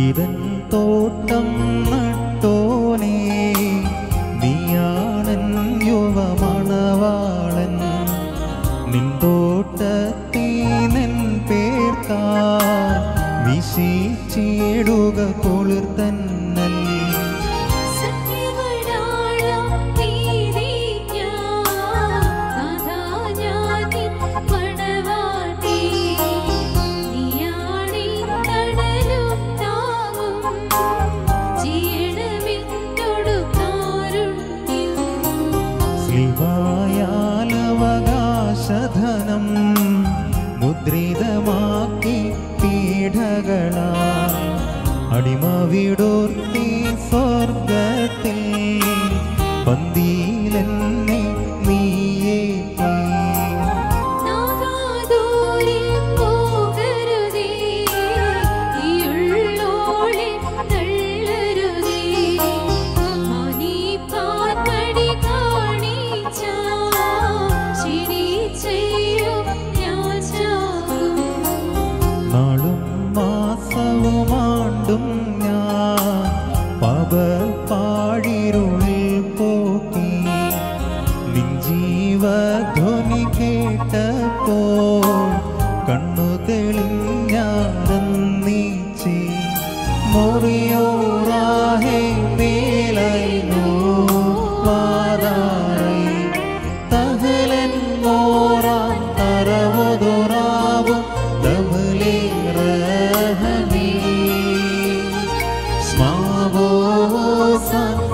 ഇതൻ തോട്ടം നട്ടോനേ നീയാണൻ യുവമണവാളൻ. നിൻ തോട്ടത്തീ നിൻ പേർക്കാ വിശേഷിച്ചിടുക കുളിർത്തന്നൽ സ്ലിവായാലവകാശധനം മുദ്രിതമാക്കി പീഠകളാ. അടിമ സ്വർഗത്തിൽ പന്തിയിലെന്നെ നാളും മാസവുമാണ്ടും ഞാൻ പവ പാടിരുളിൽ പോക്കി. നിൻ കേട്ടപ്പോ കണ്ണു തെളിഞ്ഞാറന്നീച്ചി മുറിയോറാഹേ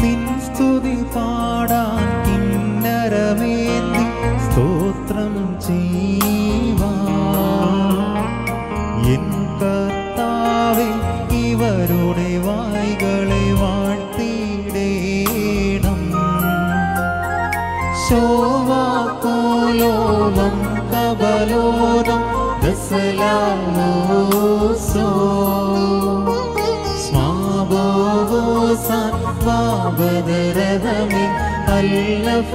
നിൻ സ്തുതി പാടാൻ കിന്നരമേന്തി സ്തോത്രം ചെയ്യുവാൻ എൻ കർത്താവെ ഇവരുടെ വായ്കളെ വാഴ്ത്തിയിടേണം. ശോവാക്കോലോലം കബലോലം ദസലാമോസോ സ്മാബോസാൻ വാബദരഹമേ അല്ലഫശോസാൻ